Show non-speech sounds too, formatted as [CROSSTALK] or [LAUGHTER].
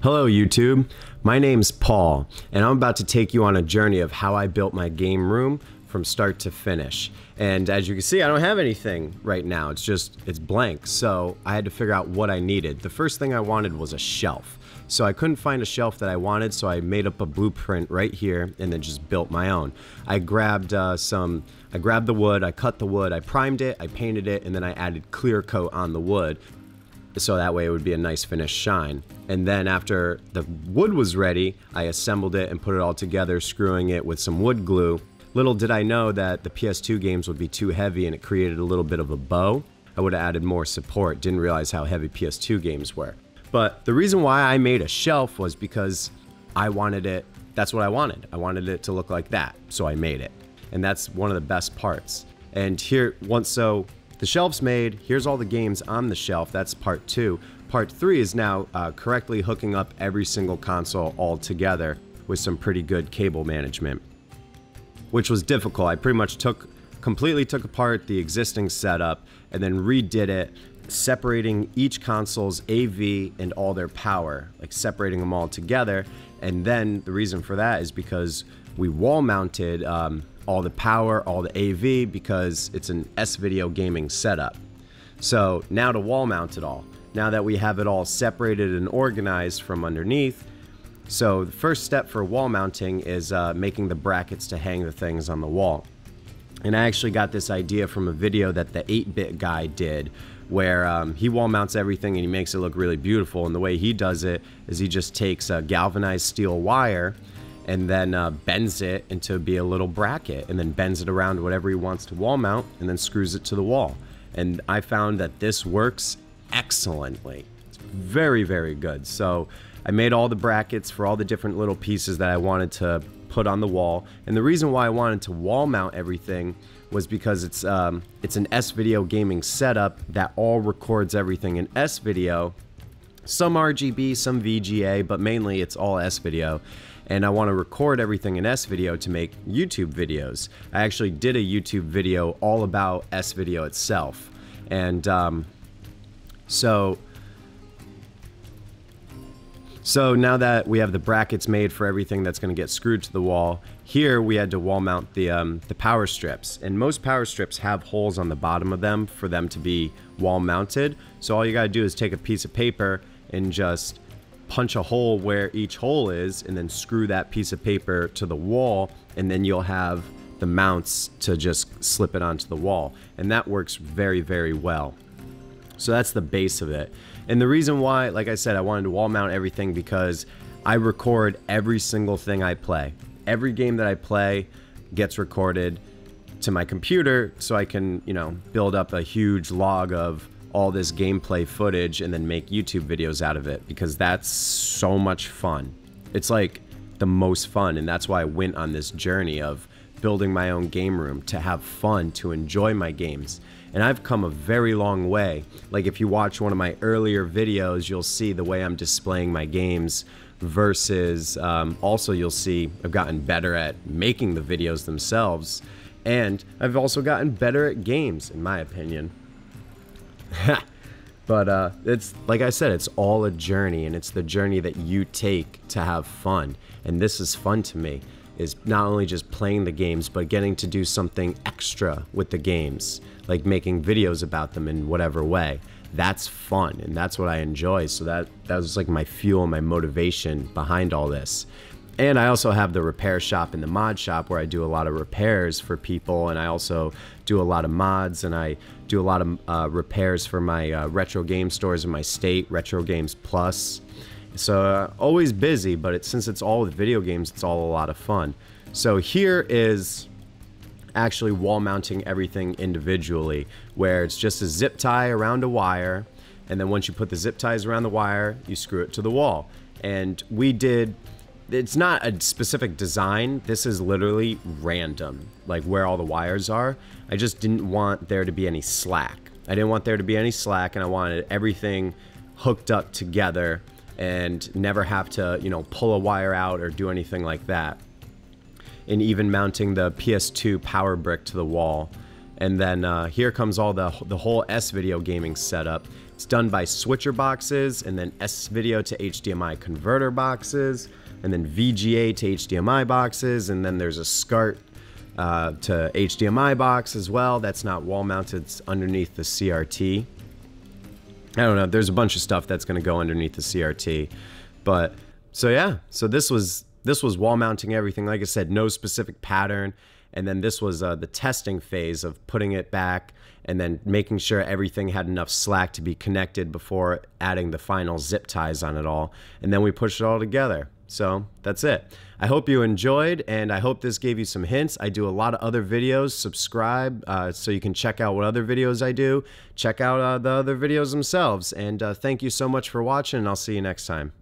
Hello, YouTube. My name's Paul, and I'm about to take you on a journey of how I built my game room from start to finish. And as you can see, I don't have anything right now. It's just, it's blank. So I had to figure out what I needed. The first thing I wanted was a shelf. So I couldn't find a shelf that I wanted, so I made up a blueprint right here and then just built my own. I grabbed uh, some, I grabbed the wood, I cut the wood, I primed it, I painted it, and then I added clear coat on the wood so that way it would be a nice finished shine. And then after the wood was ready, I assembled it and put it all together, screwing it with some wood glue. Little did I know that the PS2 games would be too heavy and it created a little bit of a bow. I would have added more support, didn't realize how heavy PS2 games were. But the reason why I made a shelf was because I wanted it, that's what I wanted. I wanted it to look like that, so I made it. And that's one of the best parts. And here, once so the shelf's made, here's all the games on the shelf, that's part two. Part three is now uh, correctly hooking up every single console all together with some pretty good cable management, which was difficult. I pretty much took, completely took apart the existing setup and then redid it, separating each console's AV and all their power, like separating them all together. And then the reason for that is because we wall mounted um, all the power, all the AV, because it's an S-Video gaming setup. So now to wall mount it all. Now that we have it all separated and organized from underneath, so the first step for wall mounting is uh, making the brackets to hang the things on the wall. And I actually got this idea from a video that the 8-bit guy did where um, he wall mounts everything and he makes it look really beautiful. And the way he does it is he just takes a galvanized steel wire and then uh, bends it into be a little bracket and then bends it around whatever he wants to wall mount and then screws it to the wall. And I found that this works excellently. It's very, very good. So I made all the brackets for all the different little pieces that I wanted to put on the wall. And the reason why I wanted to wall mount everything was because it's um, it's an S-Video gaming setup that all records everything in S-Video. Some RGB, some VGA, but mainly it's all S-Video and I want to record everything in S-Video to make YouTube videos. I actually did a YouTube video all about S-Video itself. And um, so, so now that we have the brackets made for everything that's going to get screwed to the wall, here we had to wall mount the, um, the power strips. And most power strips have holes on the bottom of them for them to be wall mounted. So all you got to do is take a piece of paper and just punch a hole where each hole is and then screw that piece of paper to the wall and then you'll have the mounts to just slip it onto the wall. And that works very very well. So that's the base of it. And the reason why like I said I wanted to wall mount everything because I record every single thing I play. Every game that I play gets recorded to my computer so I can you know build up a huge log of all this gameplay footage and then make YouTube videos out of it because that's so much fun. It's like the most fun, and that's why I went on this journey of building my own game room to have fun, to enjoy my games. And I've come a very long way. Like if you watch one of my earlier videos, you'll see the way I'm displaying my games versus um, also you'll see I've gotten better at making the videos themselves. And I've also gotten better at games, in my opinion. [LAUGHS] but uh, it's like I said, it's all a journey, and it's the journey that you take to have fun. And this is fun to me. Is not only just playing the games, but getting to do something extra with the games, like making videos about them in whatever way. That's fun, and that's what I enjoy. So that that was like my fuel, my motivation behind all this. And I also have the repair shop and the mod shop where I do a lot of repairs for people, and I also do a lot of mods, and I do a lot of uh, repairs for my uh, retro game stores in my state, Retro Games Plus. So uh, always busy, but it, since it's all with video games, it's all a lot of fun. So here is actually wall mounting everything individually, where it's just a zip tie around a wire, and then once you put the zip ties around the wire, you screw it to the wall. And we did it's not a specific design. This is literally random, like where all the wires are. I just didn't want there to be any slack. I didn't want there to be any slack, and I wanted everything hooked up together and never have to, you know, pull a wire out or do anything like that. And even mounting the PS2 power brick to the wall. And then uh, here comes all the the whole S video gaming setup, It's done by switcher boxes and then S video to HDMI converter boxes and then VGA to HDMI boxes and then there's a SCART uh, to HDMI box as well. That's not wall mounted, it's underneath the CRT. I don't know, there's a bunch of stuff that's gonna go underneath the CRT. But so yeah, so this was this was wall mounting everything. Like I said, no specific pattern. And then this was uh, the testing phase of putting it back and then making sure everything had enough slack to be connected before adding the final zip ties on it all. And then we pushed it all together. So that's it. I hope you enjoyed and I hope this gave you some hints. I do a lot of other videos. Subscribe uh, so you can check out what other videos I do. Check out uh, the other videos themselves. And uh, thank you so much for watching and I'll see you next time.